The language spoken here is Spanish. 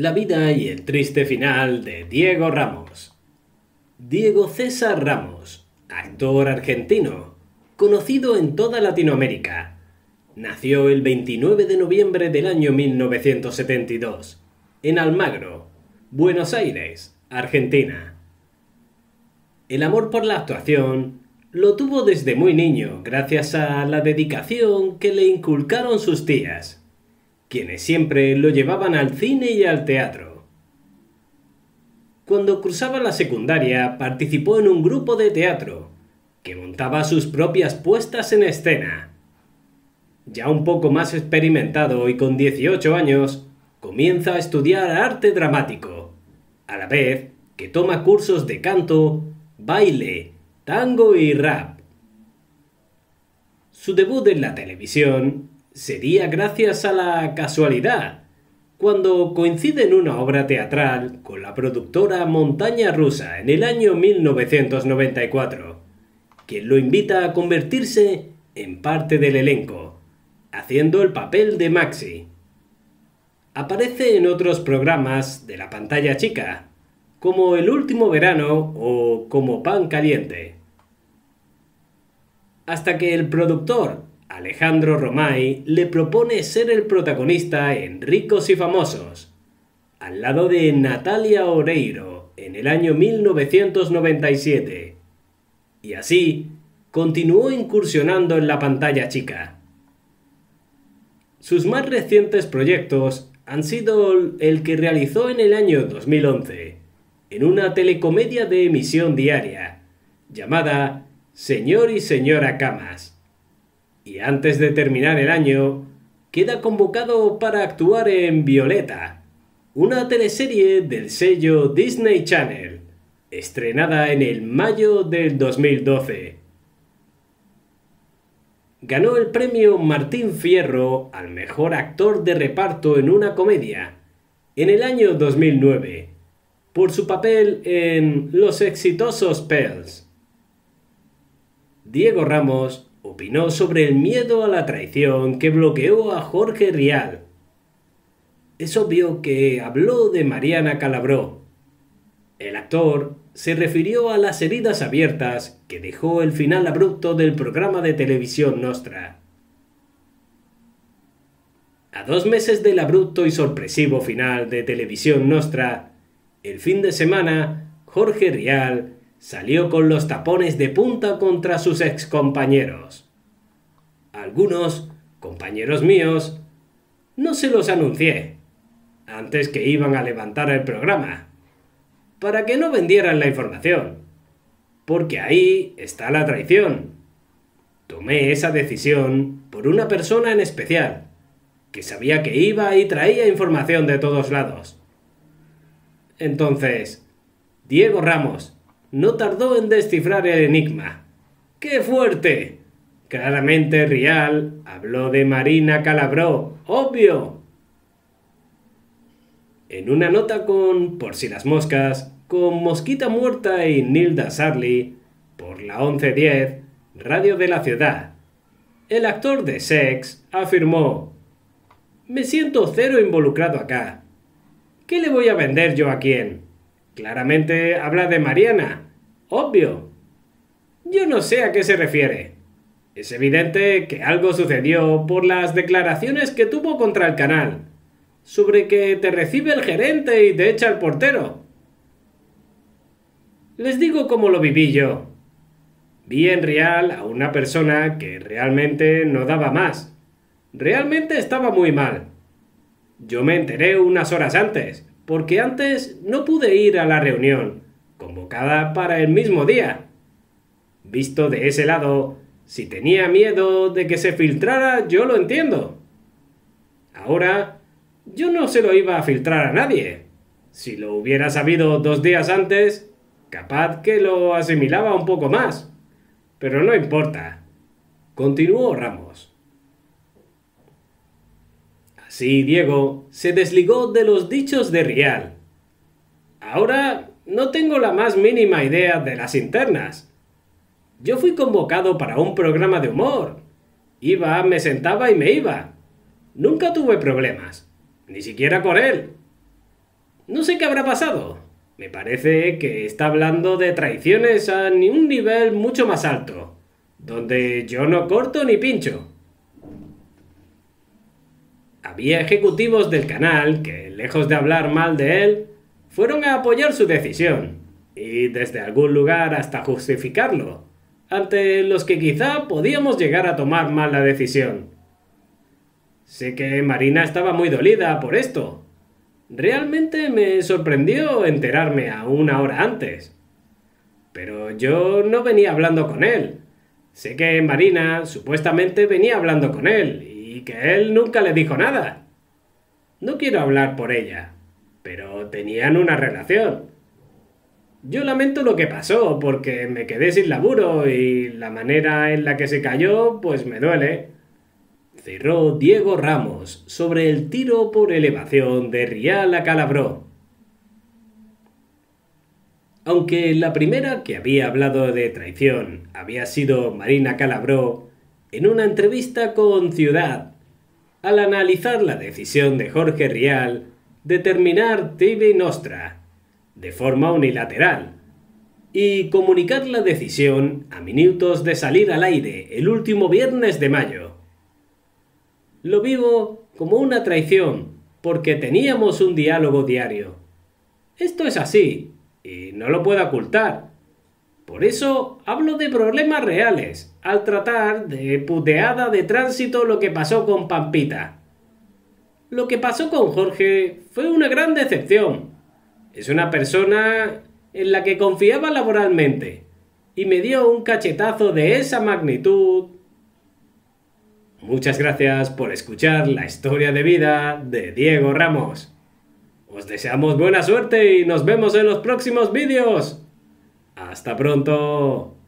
La vida y el triste final de Diego Ramos. Diego César Ramos, actor argentino, conocido en toda Latinoamérica. Nació el 29 de noviembre del año 1972, en Almagro, Buenos Aires, Argentina. El amor por la actuación lo tuvo desde muy niño gracias a la dedicación que le inculcaron sus tías quienes siempre lo llevaban al cine y al teatro. Cuando cruzaba la secundaria participó en un grupo de teatro, que montaba sus propias puestas en escena. Ya un poco más experimentado y con 18 años, comienza a estudiar arte dramático, a la vez que toma cursos de canto, baile, tango y rap. Su debut en la televisión sería gracias a la casualidad, cuando coincide en una obra teatral con la productora Montaña Rusa en el año 1994, quien lo invita a convertirse en parte del elenco, haciendo el papel de Maxi. Aparece en otros programas de la pantalla chica, como El último verano o como Pan Caliente. Hasta que el productor Alejandro Romay le propone ser el protagonista en Ricos y Famosos, al lado de Natalia Oreiro en el año 1997. Y así continuó incursionando en la pantalla chica. Sus más recientes proyectos han sido el que realizó en el año 2011, en una telecomedia de emisión diaria, llamada Señor y Señora Camas y antes de terminar el año, queda convocado para actuar en Violeta, una teleserie del sello Disney Channel, estrenada en el mayo del 2012. Ganó el premio Martín Fierro al mejor actor de reparto en una comedia en el año 2009 por su papel en Los exitosos Pels. Diego Ramos opinó sobre el miedo a la traición que bloqueó a Jorge Rial. Es obvio que habló de Mariana Calabró. El actor se refirió a las heridas abiertas que dejó el final abrupto del programa de televisión Nostra. A dos meses del abrupto y sorpresivo final de Televisión Nostra, el fin de semana, Jorge Rial salió con los tapones de punta contra sus excompañeros. Algunos, compañeros míos, no se los anuncié, antes que iban a levantar el programa, para que no vendieran la información, porque ahí está la traición. Tomé esa decisión por una persona en especial, que sabía que iba y traía información de todos lados. Entonces, Diego Ramos, no tardó en descifrar el enigma. ¡Qué fuerte! Claramente Rial habló de Marina Calabró, obvio. En una nota con Por si las moscas, con Mosquita Muerta y Nilda Sarli, por la 1110, Radio de la Ciudad, el actor de Sex afirmó: Me siento cero involucrado acá. ¿Qué le voy a vender yo a quién? Claramente habla de Mariana. Obvio. Yo no sé a qué se refiere. Es evidente que algo sucedió por las declaraciones que tuvo contra el canal, sobre que te recibe el gerente y te echa el portero. Les digo cómo lo viví yo. Vi en real a una persona que realmente no daba más. Realmente estaba muy mal. Yo me enteré unas horas antes, porque antes no pude ir a la reunión, convocada para el mismo día. Visto de ese lado, si tenía miedo de que se filtrara, yo lo entiendo. Ahora, yo no se lo iba a filtrar a nadie. Si lo hubiera sabido dos días antes, capaz que lo asimilaba un poco más. Pero no importa. Continuó Ramos. Así Diego se desligó de los dichos de Rial. Ahora no tengo la más mínima idea de las internas. Yo fui convocado para un programa de humor. Iba, me sentaba y me iba. Nunca tuve problemas, ni siquiera con él. No sé qué habrá pasado. Me parece que está hablando de traiciones a un nivel mucho más alto, donde yo no corto ni pincho. Había ejecutivos del canal que, lejos de hablar mal de él, fueron a apoyar su decisión, y desde algún lugar hasta justificarlo, ante los que quizá podíamos llegar a tomar mal la decisión. Sé que Marina estaba muy dolida por esto. Realmente me sorprendió enterarme a una hora antes. Pero yo no venía hablando con él. Sé que Marina supuestamente venía hablando con él y que él nunca le dijo nada. No quiero hablar por ella, pero tenían una relación. Yo lamento lo que pasó porque me quedé sin laburo y la manera en la que se cayó pues me duele. Cerró Diego Ramos sobre el tiro por elevación de Rial a Calabró. Aunque la primera que había hablado de traición había sido Marina Calabró, en una entrevista con Ciudad, al analizar la decisión de Jorge Rial de terminar TV Nostra de forma unilateral y comunicar la decisión a minutos de salir al aire el último viernes de mayo. Lo vivo como una traición porque teníamos un diálogo diario. Esto es así y no lo puedo ocultar. Por eso hablo de problemas reales al tratar de puteada de tránsito lo que pasó con Pampita. Lo que pasó con Jorge fue una gran decepción es una persona en la que confiaba laboralmente y me dio un cachetazo de esa magnitud. Muchas gracias por escuchar la historia de vida de Diego Ramos. Os deseamos buena suerte y nos vemos en los próximos vídeos. Hasta pronto.